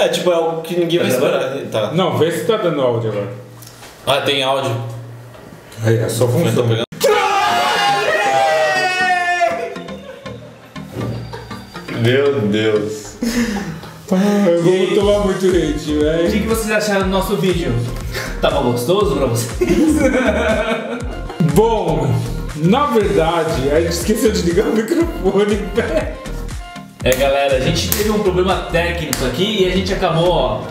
É tipo, é algo que ninguém vai esperar. Tá. Não, vê se tá dando áudio agora. Ah, tem áudio. Aí, é só tô função. pegando. Meu Deus. Ah, eu vou tomar muito O velho. que, que vocês acharam do nosso vídeo? Tava gostoso pra vocês? Bom, na verdade, a gente esqueceu de ligar o microfone, velho. É galera, a gente teve um problema técnico aqui e a gente acabou, ó.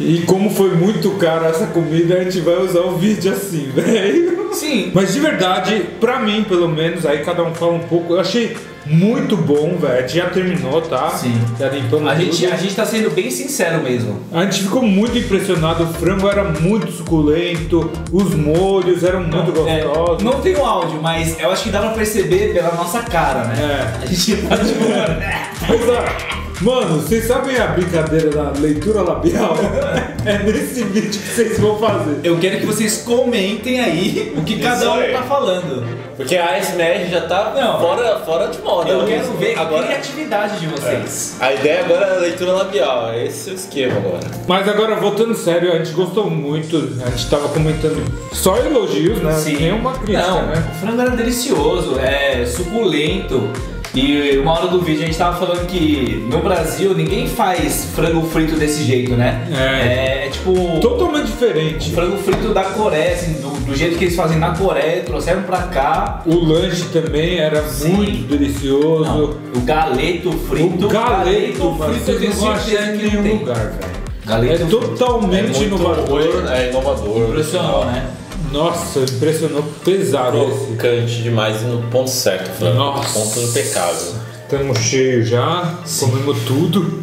E como foi muito caro essa comida, a gente vai usar o vídeo assim, velho. Sim. Mas de verdade, pra mim, pelo menos, aí cada um fala um pouco, eu achei muito bom, velho. A gente já terminou, tá? Sim. Já limpamos A gente, a gente tá sendo bem sincero mesmo. A gente ficou muito impressionado, o frango era muito suculento, os molhos eram muito É, gostosos. não tem o áudio, mas eu acho que dá pra perceber pela nossa cara, né? É. A gente tá tipo. Mano, vocês sabem a brincadeira da leitura labial? é nesse vídeo que vocês vão fazer. Eu quero que vocês comentem aí o que cada um tá falando. Porque a ASMR já tá Não. fora, fora de moda. Eu né? quero ver a agora. criatividade de vocês. A ideia agora é a leitura labial. é Esse é o esquema agora. Mas agora, voltando sério, a gente gostou muito. A gente tava comentando só elogios, né? Nenhuma crítica, Não, né? o frango era delicioso, é suculento. E uma hora do vídeo a gente tava falando que no Brasil ninguém faz frango frito desse jeito, né? É. É, tipo. Totalmente O diferente. frango frito da Coreia, assim, do, do jeito que eles fazem na Coreia, trouxeram pra cá. O lanche também era Sim. muito delicioso. Não, o galeto frito. O galeto, mano, frito, eu vocês tenho não certeza em nenhum tem. lugar, velho. É Galeto totalmente inovador. É inovador. impressionou, né? Nossa, impressionou pesado esse. Crocante demais e no ponto certo, frango. Nossa. Ponto impecável. Estamos cheios já, comemos tudo.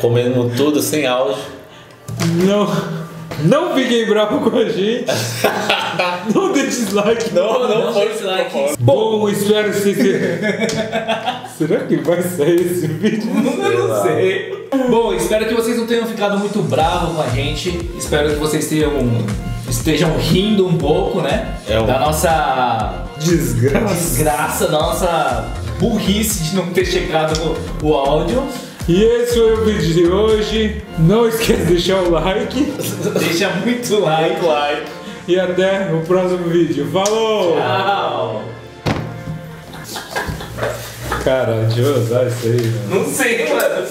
Comendo tudo sem áudio. Não, não fiquem bravos com a gente. não dê dislike. Não, não, Não foi dislike. Bom, espero que vocês Será que vai sair esse vídeo? Eu não sei. Bom, espero que vocês não tenham ficado muito bravos com a gente. Espero que vocês tenham, estejam rindo um pouco, né? É um- Da nossa Desgraça. desgraça, da nossa burrice de não ter checado o, o áudio. E esse foi o vídeo de hoje. Não esqueça de deixar o like. Deixa muito like. Like. E até o próximo vídeo. Falou! Tchau. Cara, eu usar isso aí, mano. Não sei, mano.